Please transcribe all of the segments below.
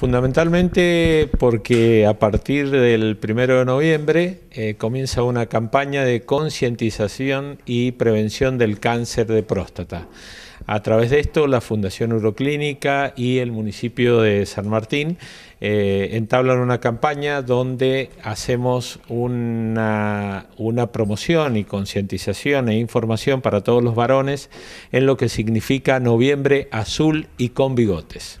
Fundamentalmente porque a partir del primero de noviembre eh, comienza una campaña de concientización y prevención del cáncer de próstata. A través de esto, la Fundación Euroclínica y el municipio de San Martín eh, entablan una campaña donde hacemos una promoción y concientización e información para todos los varones en lo que significa noviembre azul y con bigotes.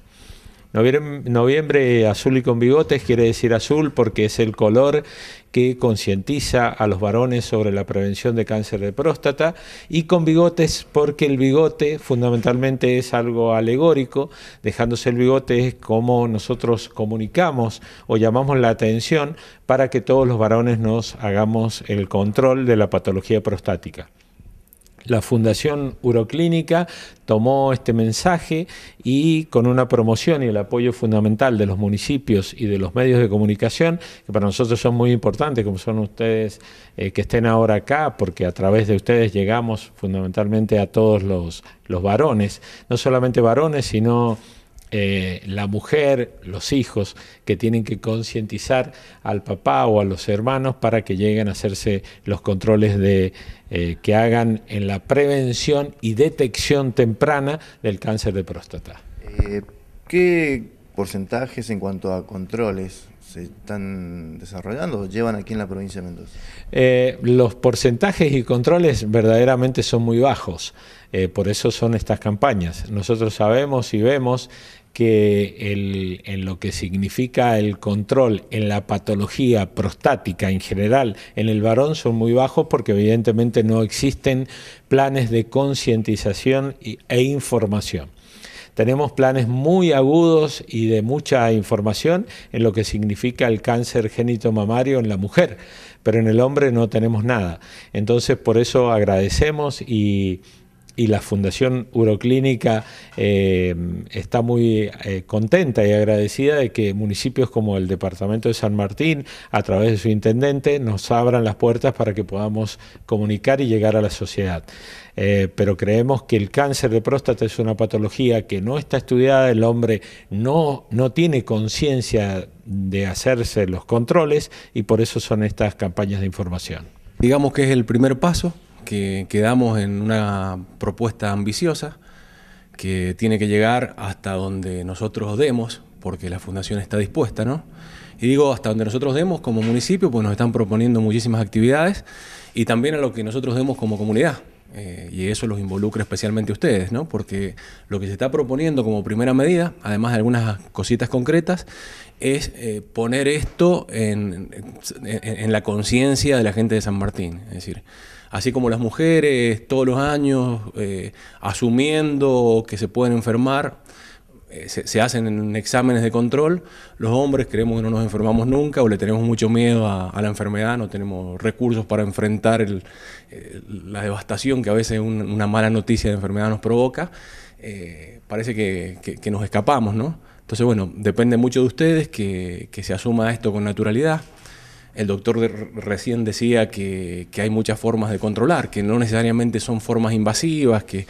Noviembre, azul y con bigotes quiere decir azul porque es el color que concientiza a los varones sobre la prevención de cáncer de próstata y con bigotes porque el bigote fundamentalmente es algo alegórico, dejándose el bigote es como nosotros comunicamos o llamamos la atención para que todos los varones nos hagamos el control de la patología prostática. La Fundación Uroclínica tomó este mensaje y con una promoción y el apoyo fundamental de los municipios y de los medios de comunicación, que para nosotros son muy importantes, como son ustedes eh, que estén ahora acá, porque a través de ustedes llegamos fundamentalmente a todos los, los varones, no solamente varones, sino eh, la mujer, los hijos, que tienen que concientizar al papá o a los hermanos para que lleguen a hacerse los controles de, eh, que hagan en la prevención y detección temprana del cáncer de próstata. Eh, ¿Qué porcentajes en cuanto a controles se están desarrollando o llevan aquí en la provincia de Mendoza? los porcentajes y controles verdaderamente son muy bajos, por eso son estas campañas. Nosotros sabemos y vemos que en lo que significa el control en la patología prostática en general en el varón son muy bajos porque evidentemente no existen planes de concientización e información. Tenemos planes muy agudos y de mucha información en lo que significa el cáncer génito mamario en la mujer, pero en el hombre no tenemos nada. Entonces por eso agradecemos y y la Fundación Uroclínica eh, está muy eh, contenta y agradecida de que municipios como el Departamento de San Martín, a través de su intendente, nos abran las puertas para que podamos comunicar y llegar a la sociedad. Eh, pero creemos que el cáncer de próstata es una patología que no está estudiada, el hombre no, no tiene conciencia de hacerse los controles y por eso son estas campañas de información. Digamos que es el primer paso, que quedamos en una propuesta ambiciosa que tiene que llegar hasta donde nosotros demos, porque la fundación está dispuesta, ¿no? Y digo hasta donde nosotros demos como municipio, pues nos están proponiendo muchísimas actividades y también a lo que nosotros demos como comunidad. Eh, y eso los involucra especialmente ustedes, ¿no? Porque lo que se está proponiendo como primera medida, además de algunas cositas concretas, es eh, poner esto en, en la conciencia de la gente de San Martín. Es decir, así como las mujeres todos los años eh, asumiendo que se pueden enfermar, eh, se, hacen exámenes de control, los hombres creemos que no nos enfermamos nunca o le tenemos mucho miedo a, la enfermedad, no tenemos recursos para enfrentar la devastación que a veces una mala noticia de enfermedad nos provoca, eh, parece que, nos escapamos, ¿no? Entonces, bueno, depende mucho de ustedes que se asuma esto con naturalidad. El doctor recién decía que, hay muchas formas de controlar, que no necesariamente son formas invasivas, que,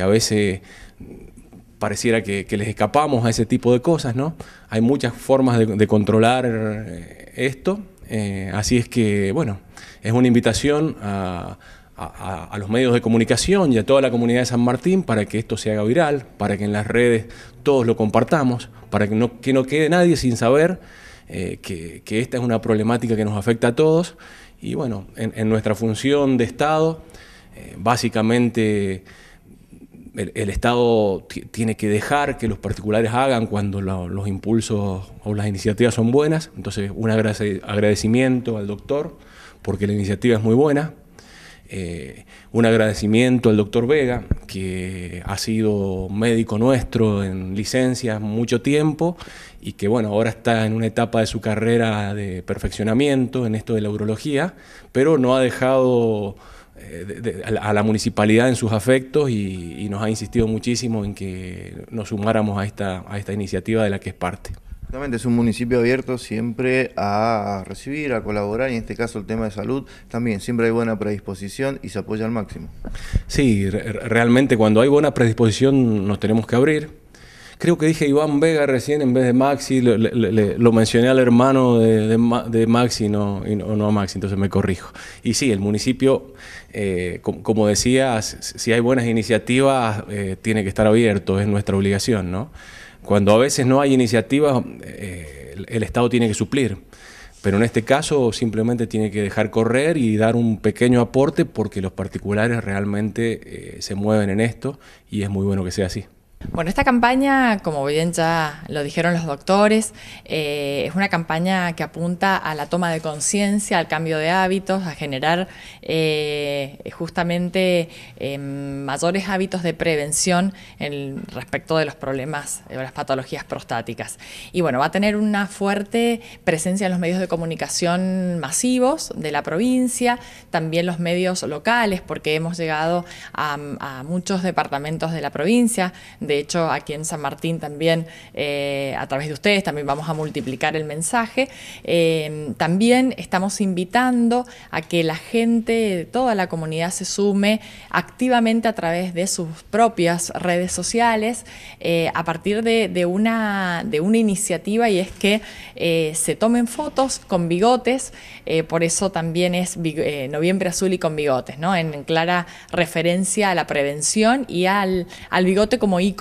a veces pareciera que, les escapamos a ese tipo de cosas, ¿no? Hay muchas formas de, controlar eh, esto, eh, así es que, bueno, es una invitación a, los medios de comunicación y a toda la comunidad de San Martín para que esto se haga viral, para que en las redes todos lo compartamos, para que no, que no quede nadie sin saber eh, que, esta es una problemática que nos afecta a todos y bueno, en, nuestra función de Estado, básicamente el, Estado tiene que dejar que los particulares hagan cuando los impulsos o las iniciativas son buenas, entonces un agradecimiento al doctor porque la iniciativa es muy buena, eh, un agradecimiento al doctor Vega, que ha sido médico nuestro en licencia mucho tiempo y que bueno, ahora está en una etapa de su carrera de perfeccionamiento en esto de la urología, pero no ha dejado eh, a, la, municipalidad en sus afectos y, y, nos ha insistido muchísimo en que nos sumáramos a esta, a esta iniciativa de la que es parte. Exactamente, es un municipio abierto siempre a recibir, a colaborar, y en este caso el tema de salud también, siempre hay buena predisposición y se apoya al máximo. Sí, realmente cuando hay buena predisposición nos tenemos que abrir. Creo que dije Iván Vega recién en vez de Maxi, lo, mencioné al hermano de, Maxi no, y no, a Maxi, entonces me corrijo. Y sí, el municipio, eh, como, decía, si hay buenas iniciativas, eh, tiene que estar abierto, es nuestra obligación, ¿no? Cuando a veces no hay iniciativas, eh, el Estado tiene que suplir. Pero en este caso simplemente tiene que dejar correr y dar un pequeño aporte porque los particulares realmente se mueven en esto y es muy bueno que sea así. Bueno, esta campaña, como bien ya lo dijeron los doctores, eh, es una campaña que apunta a la toma de conciencia, al cambio de hábitos, a generar eh, justamente em, mayores hábitos de prevención en, respecto de los problemas o las patologías prostáticas. Y bueno, va a tener una fuerte presencia en los medios de comunicación masivos de la provincia, también los medios locales, porque hemos llegado a muchos departamentos de la provincia, de hecho, aquí en San Martín también, eh, a través de ustedes, también vamos a multiplicar el mensaje. Eh, también estamos invitando a que la gente, toda la comunidad se sume activamente a través de sus propias redes sociales eh, a partir de, una, de una iniciativa y es que se tomen fotos con bigotes, por eso también es Noviembre Azul y con bigotes, ¿no? en, clara referencia a la prevención y al, al bigote como ícono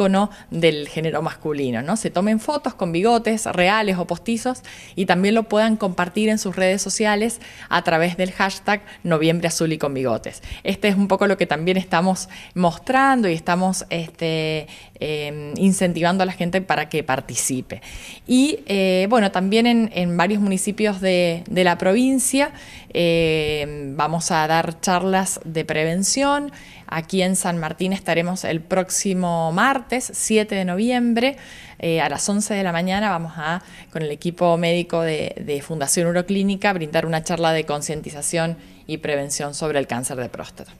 del género masculino, ¿no? Se tomen fotos con bigotes reales o postizos y también lo puedan compartir en sus redes sociales a través del hashtag Noviembre Azul y con bigotes. Este es un poco lo que también estamos mostrando y estamos este, em, incentivando a la gente para que participe. Y eh, bueno, también en, varios municipios de, la provincia em, vamos a dar charlas de prevención. Aquí en San Martín estaremos el próximo martes, 7 de noviembre, eh, a las 11 de la mañana. Vamos a, con el equipo médico de, Fundación Uroclínica, brindar una charla de concientización y prevención sobre el cáncer de próstata.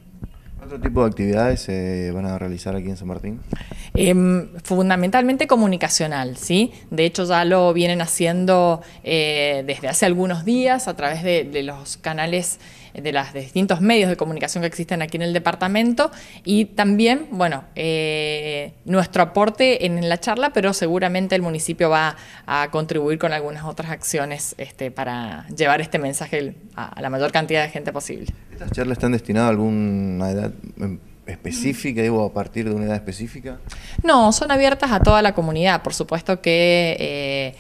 ¿Otro tipo de actividades se van a realizar aquí en San Martín? Em, fundamentalmente comunicacional, ¿sí? De hecho ya lo vienen haciendo eh, desde hace algunos días a través de los canales de los distintos medios de comunicación que existen aquí en el departamento y también, bueno, eh, nuestro aporte en la charla, pero seguramente el municipio va a contribuir con algunas otras acciones este, para llevar este mensaje a, la mayor cantidad de gente posible. ¿Estas charlas están destinadas a alguna edad? específica, digo, a partir de una edad específica? No, son abiertas a toda la comunidad. Por supuesto que eh,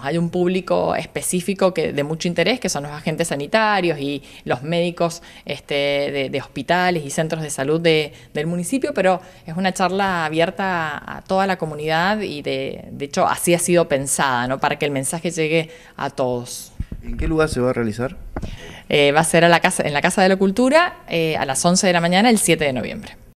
hay un público específico que, de mucho interés, que son los agentes sanitarios y los médicos este, de, hospitales y centros de salud del municipio, pero es una charla abierta a, toda la comunidad y de, de hecho así ha sido pensada, ¿no? para que el mensaje llegue a todos. ¿En qué lugar se va a realizar? Eh, va a ser a la casa, en la Casa de la Cultura eh, a las 11 de la mañana el 7 de noviembre.